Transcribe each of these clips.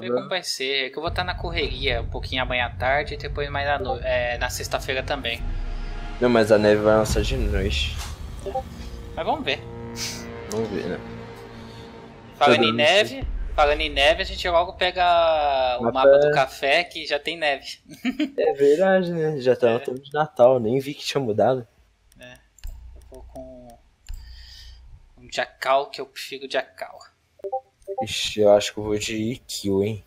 Ver como vai ser. É que eu vou estar na correria um pouquinho amanhã à tarde e depois mais na, no... é, na sexta-feira também. Não, mas a neve vai lançar de noite. Mas vamos ver. Vamos ver, né? Falando Todo em neve, falando em neve, a gente logo pega o Mapa- mapa do café que já tem neve. É verdade, né? Já tá no tempo de Natal, nem vi que tinha mudado. Eu vou com um Jackal, que eu prefiro Jackal. Ixi, eu acho que eu vou de kill, hein?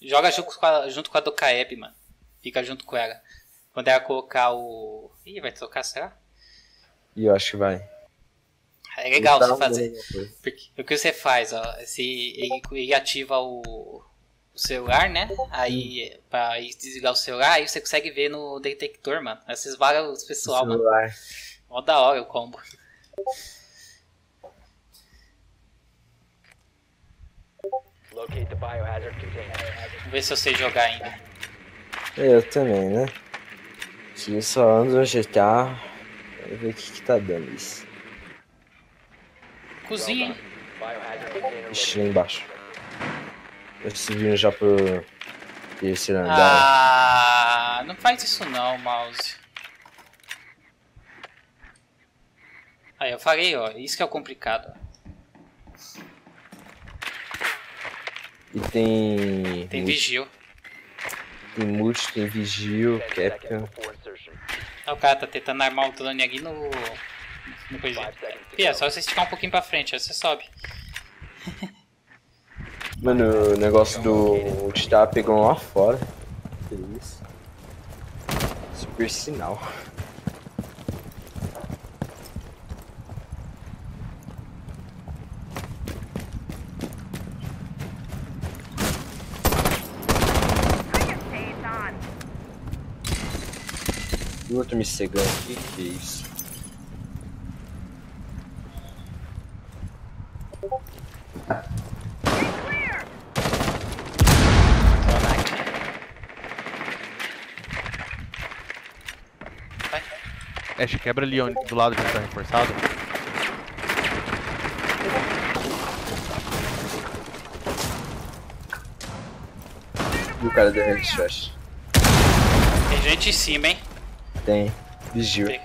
Joga junto com a, junto com a do Kaeb, mano. Fica junto com ela. Quando ela colocar o. Ih, vai trocar, será? E eu acho que vai. É legal você fazer. coisa. Porque o que você faz, ó, se ele, ele ativa o, o celular, né? Aí, pra ir desligar o celular, aí você consegue ver no detector, mano. Aí vocês varam os pessoal, mano. Mó da hora o combo. Locate the biohazard container. Vamos ver se eu sei jogar ainda. É, Eu também, né? Que só ando no GTA. Vamos ver o que, que tá dando isso. Cozinha, Ixi, lá embaixo. Eu subindo já pro terceiro andar. Ah, não faz isso não, mouse. Aí eu falei, ó, isso que é o complicado. E tem. Tem vigil. Tem multi, tem vigil, insertion. Ah, o cara tá tentando armar o drone ali no. no coisinha. Pia, go. só você esticar um pouquinho pra frente, aí você sobe. Mano, o negócio do multi tá pegando lá fora. Que isso? Super sinal. E o outro me cegando aqui, que isso? Vai. Ash, quebra ali onde, do lado que tá reforçado. E o cara deu headshot. Tem gente em cima, hein? Tem. Vigil. Tem.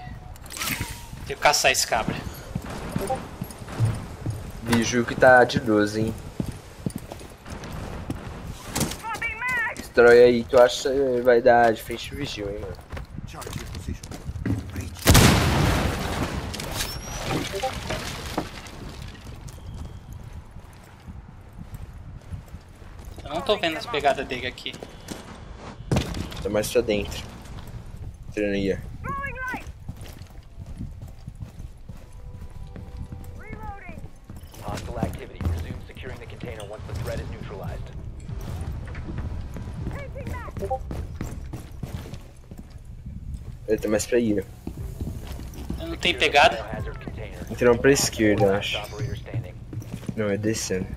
Tem que caçar esse cabra. Vigil que tá de 12, hein? Destrói aí que eu acho que vai dar de frente do Vigil, hein, mano. Eu não tô vendo as pegadas dele aqui. Tá mais pra dentro. Entrando aí, ó. Hostile activity. Resume securing the container once the threat is neutralized. Ele tá mais pra aí, ó. Eu não tenho pegada. biohazard container. Entrando pra esquerda, acho. Não, é descendo.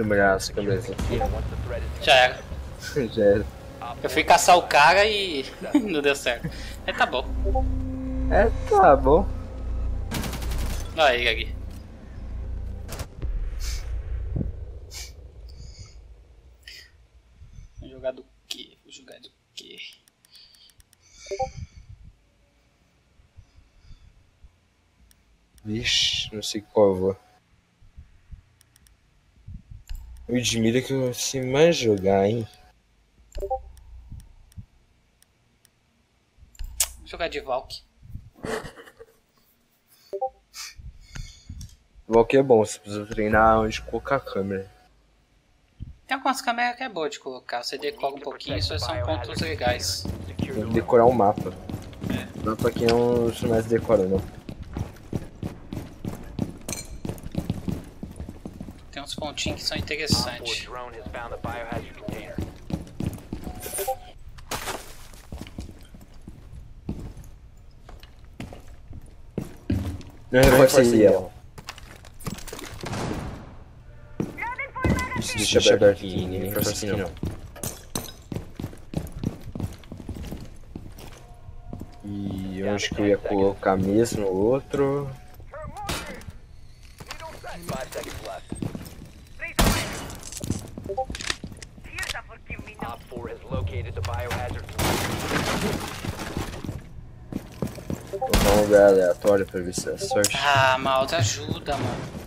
The threat is Já era. Já era. Eu fui caçar o cara e não deu certo. Mas tá bom. É, tá bom. Olha ele ali. Vou jogar do quê? Vou jogar do quê? Vixe, não sei qual eu vou. O Edmira que eu sei mais jogar, hein? Vou jogar de Valk. Valk é bom, você precisa treinar onde colocar a câmera. Tem algumas câmeras que é boa de colocar. Você decora um pouquinho, isso são pontos legais. Tem que decorar o mapa. O mapa aqui não você mais decora, não. Uns pontinhos que são Op 4 interessantes. Não reforça aí, ó. Isso, deixa aberto aqui, nem reforça aqui não. E onde que eu ia colocar mesmo o outro. Five seconds left. Op 4 has located the biohazard Vou botar um lugar aleatório pra ver se é sorte. Ah, mouse, ajuda, mano.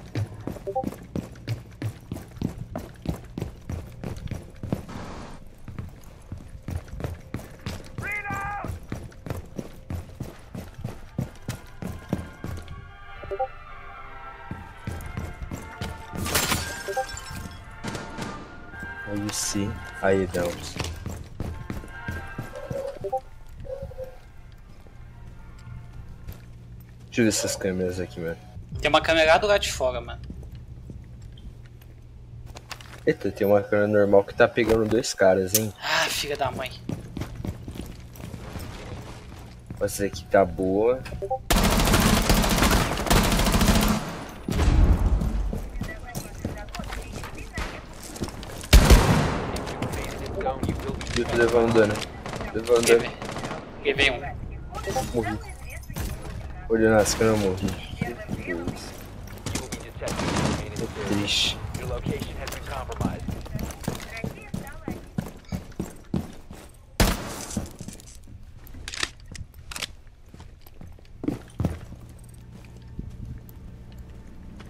Aí Delms. Deixa eu ver essas câmeras aqui, mano. Tem uma câmera lá do lado de fora, mano. Eita, tem uma câmera normal que tá pegando dois caras, hein? Ah, filha da mãe. Essa aqui tá boa. zone. You will be Eu tô levando dano. Levando Quer dano. ver? Quer ver um? Morri. Olhando as câmeras, eu morri. Deus. you will be detected if you remain in this area. Triste. Your location has been compromised.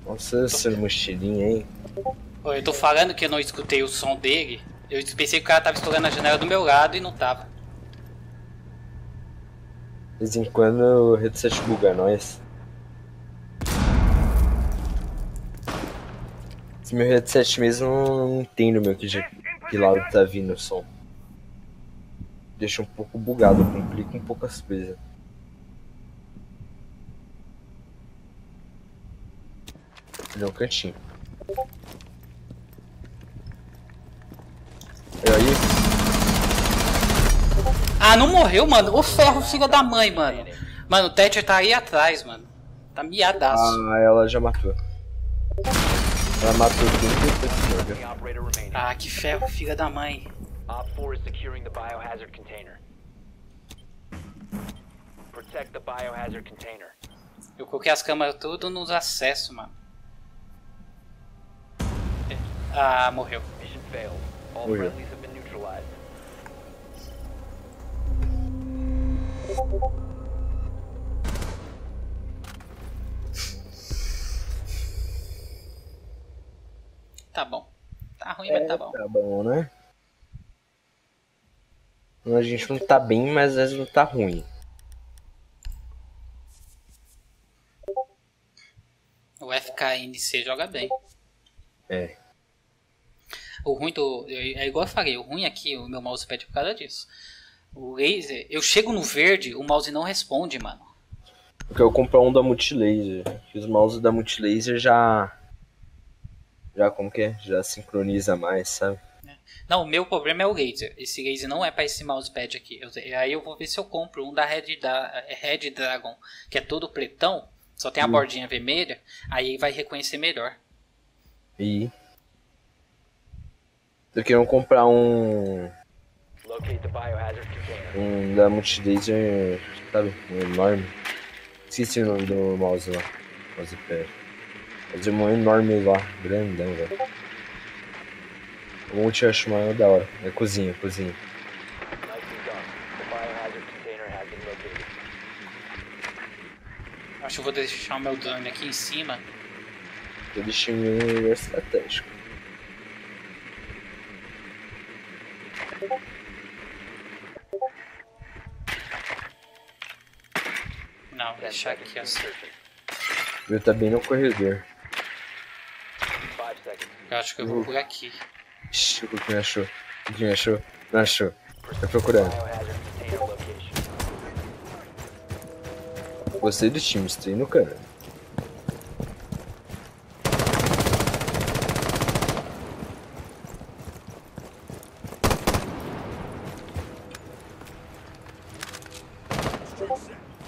Nossa, essa mochilinha, hein? Eu tô falando que eu não escutei o som dele. Eu pensei que o cara tava estourando a janela do meu lado e não tava. De vez em quando o headset buga nós. Esse meu headset mesmo não entendo meu que, que lado tá vindo o som. Deixa um pouco bugado, complica um pouco as coisas. Ele é um cantinho. E aí, Ah, não morreu, mano? Ô ferro, filha da mãe, mano. Mano, o Thatcher tá aí atrás, mano. Tá miadaço. ah, ela já matou. Ela matou tudo que. Ah, que ferro, filha da mãe. Op 4 is securing the biohazard container. Protect the biohazard container. Eu coloquei as câmeras tudo nos acessos, mano. Ah, morreu. Mission failed. All yeah. friendlies Tá bom. Tá ruim, mas tá bom. Tá bom, né? A gente não tá bem, mas às vezes não tá ruim. O FKNC joga bem. É. O ruim do. É igual eu falei, o ruim aqui, o meu mousepad é por causa disso. O laser, eu chego no verde, o mouse não responde, mano. Porque eu comprei um da Multilaser. Os mouses da Multilaser já. Já como que é? Já sincroniza mais, sabe? Não, o meu problema é o laser. Esse laser não é pra esse mousepad aqui. Eu- aí eu vou ver se eu compro um da Red, da, Red Dragon, que é todo pretão, só tem a bordinha vermelha, aí vai reconhecer melhor. E. Eu queria comprar um. Locate the biohazard container. Um da Multilaser. Sabe? Um enorme. Esqueci o nome do mouse lá. Mousepad. Fazer um enorme lá. Grandão, velho. O Multi eu acho maior da hora. É cozinha, cozinha. Nicely done. The biohazard container has been located. Acho que eu vou deixar o meu drone aqui em cima. Eu deixei meio estratégico. Assim. insertion. O meu tá bem no corredor. Eu acho que eu vou por aqui. Ixi, o que me achou? O que me achou? Não achou. Tá procurando. Gostei do time, estou no cara.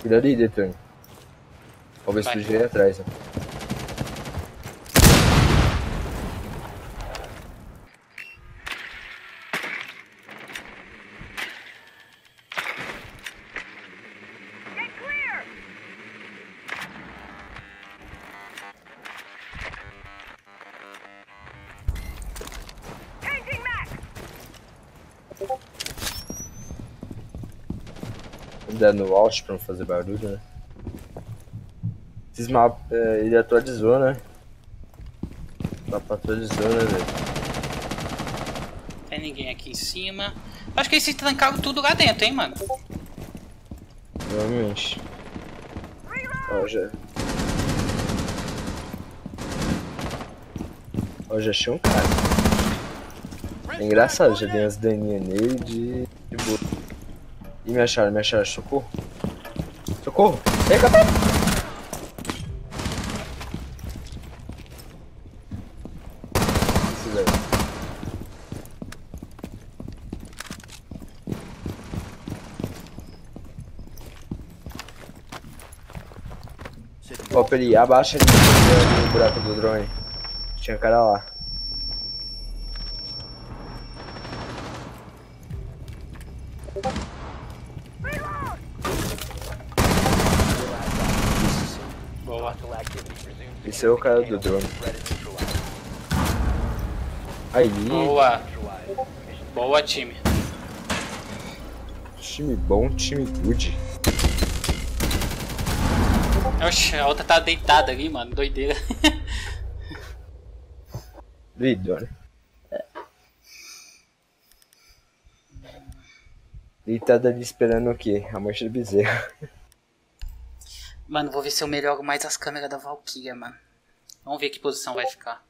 Cuidado aí, Deton. Vou Talvez Vai. fugirem atrás. Né? Tá dando alt pra não fazer barulho, né? Esses mapas, é, ele atualizou, né? O mapa atualizou, né, velho? Tem ninguém aqui em cima. Acho que eles se trancaram tudo lá dentro, hein, mano. Provavelmente. Ó, já. Ó, já achei um cara. É engraçado, já dei umas daninhas nele de. de boa. Ih, me acharam, me acharam, socorro. Socorro! Ei, capeta! Isso, velho. Ó, peraí, abaixa ali no buraco do drone. Tinha cara lá. Esse é o cara do drone. Aí, Boa. Boa, time. time bom, time good. Oxe, a outra tá deitada ali, mano. Doideira. Doido, né? Deitada ali esperando o quê? A morte do bezerro. Mano, vou ver se eu melhoro mais as câmeras da Valkyria, mano. Vamos ver que posição vai ficar.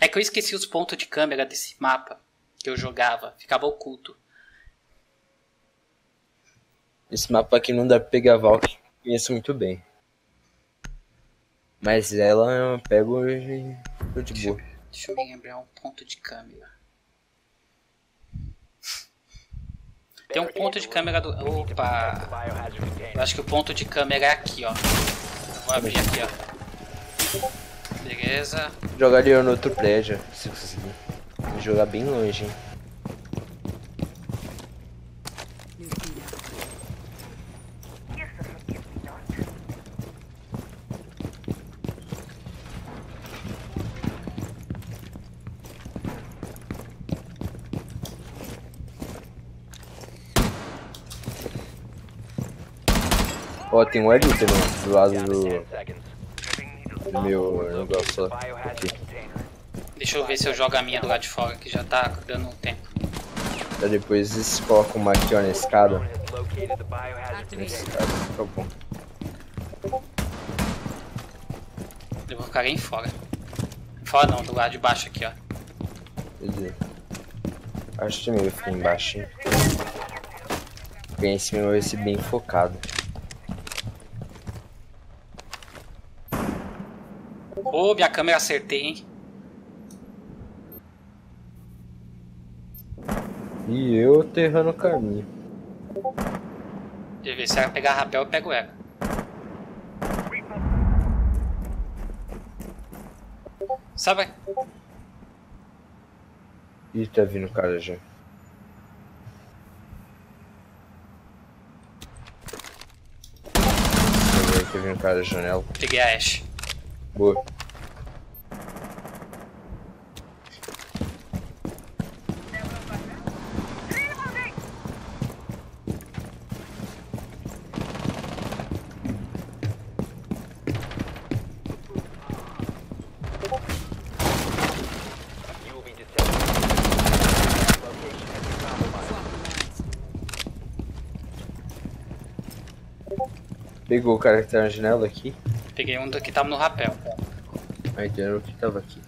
É que eu esqueci os pontos de câmera desse mapa que eu jogava. Ficava oculto. Esse mapa aqui não dá pra pegar a Valk, conheço muito bem. Mas ela eu pego e tô de Deixa eu, boa. deixa eu me lembrar um ponto de câmera. Tem um ponto de câmera do. Opa! biohazard Eu acho que o ponto de câmera é aqui, ó. Eu vou abrir aqui, ó. Beleza. Jogaria no outro prédio, se conseguir. Vou jogar bem longe, hein. Ó, tem um ali também, do lado do, 10 seconds. do meu negócio Aqui. Deixa eu ver se eu jogo a minha do lado de fora, que já tá dando um tempo. Aí depois eles colocam uma aqui, ó, na escada. Na escada, fica bom. Eu vou ficar lá em fora. Fora não, do lado de baixo aqui, ó. Beleza. Acho também eu fiquei embaixo, hein. Fiquei em cima vai ser bem focado. Ô, minha câmera acertei, hein? E eu aterrando o caminho. Deixa eu ver, se ela pegar rapel, eu pego ela. Sabe? Ih, tá vindo o cara já. Ver, Tá vindo o cara da janela. Peguei a Ash. Boa. Pegou o cara que tá na janela aqui. Peguei um que tava no rapel. Aí tem o que tava aqui.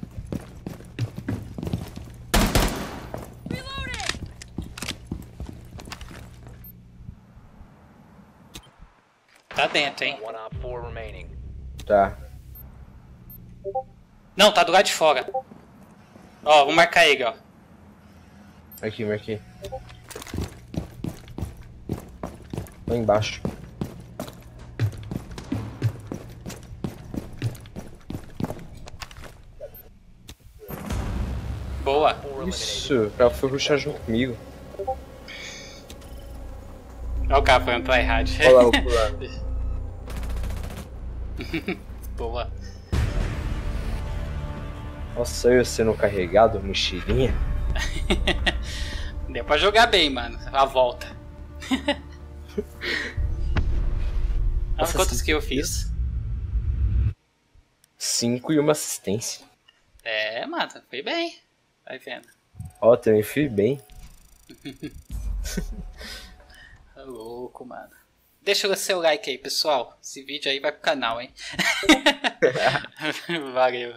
Tá dentro, hein? Tá. Não, tá do lado de fora. Ó, vou marcar ele, ó. Aqui, marquei. Lá embaixo. Boa. Isso, o cara foi ruxar junto comigo. Ó, o cara foi um tryhard. Olha lá o pulando. Boa. Nossa, eu sendo carregado, mochilinha. Deu pra jogar bem, mano. A volta. Olha Nossa, quantos que eu fiz. Cinco e uma assistência. É, mano, foi bem. Vai vendo. Ó, também fui bem. Tá louco, mano. Deixa o seu like aí, pessoal. Esse vídeo aí vai pro canal, hein? Valeu.